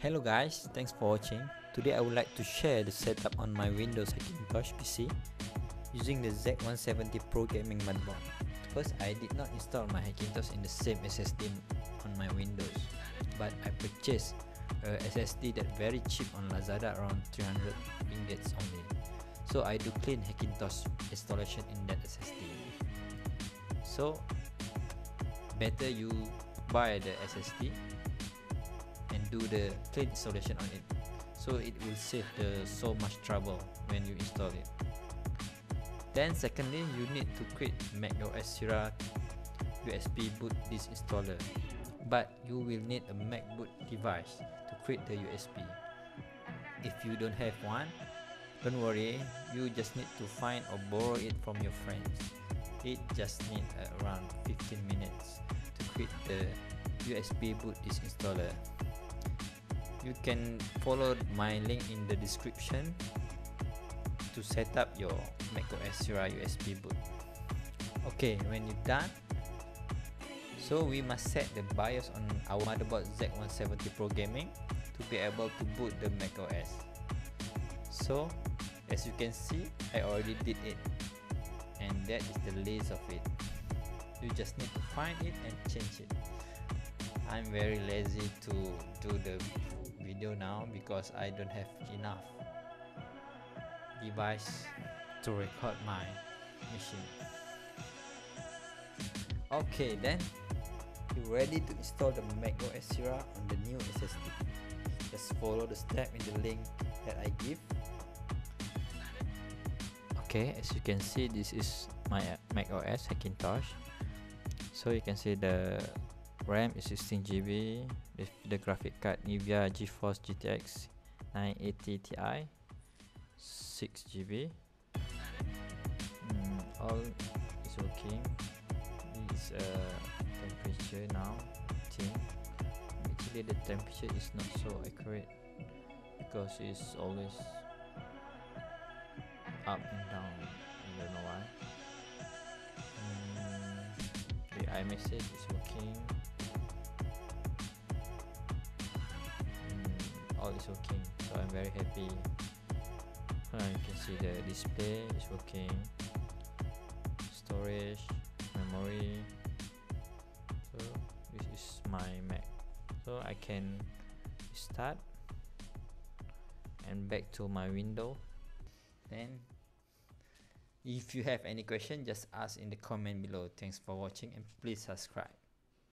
Hello guys, thanks for watching. Today I would like to share the setup on my Windows Hackintosh PC using the Z170 Pro gaming motherboard. First, I did not install my Hackintosh in the same SSD on my Windows, but I purchased a SSD that very cheap on Lazada around 300 ringgits only. So I do clean Hackintosh installation in that SSD. So better you buy the SSD and do the clean installation on it. So it will save the so much trouble when you install it. Then secondly you need to create macOS Sierra USB boot disk installer but you will need a MacBook device to create the USB if you don't have one don't worry you just need to find or borrow it from your friends. It just need around 15 minutes to create the USB boot disk installer you can follow my link in the description to set up your macOS Sierra USB boot. Okay when you're done so we must set the BIOS on our motherboard Z170 Pro Gaming to be able to boot the macOS. So as you can see I already did it and that is the list of it. You just need to find it and change it. I'm very lazy to do the video now because I don't have enough device to record my machine. Okay then. You ready to install the macOS Sierra on the new SSD just follow the step in the link that I give. Okay as you can see this is my Mac macOS Hackintosh. So you can see the RAM is 16GB with the graphic card Nvidia GeForce GTX 980 Ti 6GB mm, all is working. This uh, temperature now actually the temperature is not so accurate because it's always up and down. I don't know why. Mm, the iMessage is working is working so I'm very happy. Uh, you can see the display is working storage memory. So this is my Mac. So I can start and back to my window. Then if you have any question just ask in the comment below. Thanks for watching and please subscribe